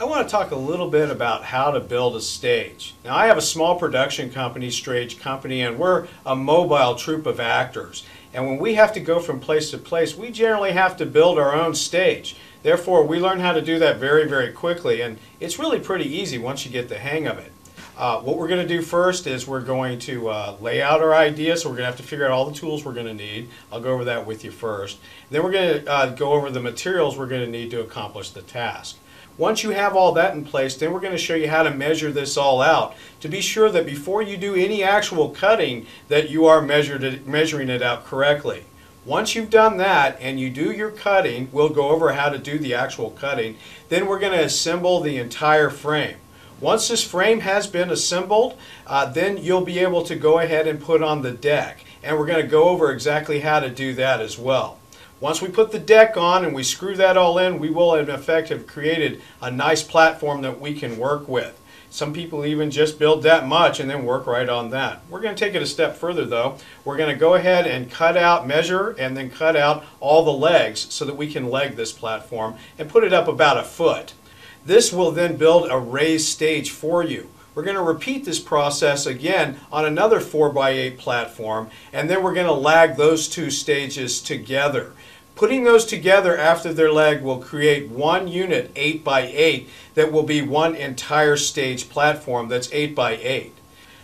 I want to talk a little bit about how to build a stage. Now, I have a small production company, Stage Company, and we're a mobile troupe of actors. And when we have to go from place to place, we generally have to build our own stage. Therefore, we learn how to do that very, very quickly, and it's really pretty easy once you get the hang of it. Uh, what we're going to do first is we're going to uh, lay out our idea, so we're going to have to figure out all the tools we're going to need. I'll go over that with you first. Then we're going to uh, go over the materials we're going to need to accomplish the task. Once you have all that in place, then we're going to show you how to measure this all out to be sure that before you do any actual cutting that you are measured measuring it out correctly. Once you've done that and you do your cutting, we'll go over how to do the actual cutting, then we're going to assemble the entire frame. Once this frame has been assembled, uh, then you'll be able to go ahead and put on the deck. And we're going to go over exactly how to do that as well. Once we put the deck on and we screw that all in, we will in effect have created a nice platform that we can work with. Some people even just build that much and then work right on that. We're going to take it a step further though. We're going to go ahead and cut out, measure, and then cut out all the legs so that we can leg this platform and put it up about a foot. This will then build a raised stage for you. We're going to repeat this process again on another 4x8 platform, and then we're going to lag those two stages together. Putting those together after their leg will create one unit 8x8 that will be one entire stage platform that's 8x8.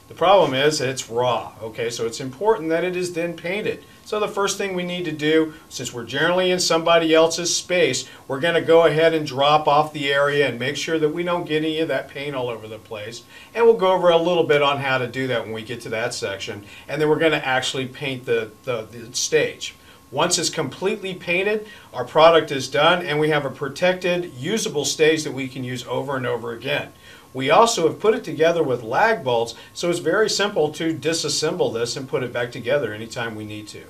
The problem is it's raw, okay, so it's important that it is then painted. So the first thing we need to do, since we're generally in somebody else's space, we're going to go ahead and drop off the area and make sure that we don't get any of that paint all over the place. And we'll go over a little bit on how to do that when we get to that section. And then we're going to actually paint the, the, the stage. Once it's completely painted, our product is done and we have a protected, usable stage that we can use over and over again. We also have put it together with lag bolts, so it's very simple to disassemble this and put it back together anytime we need to.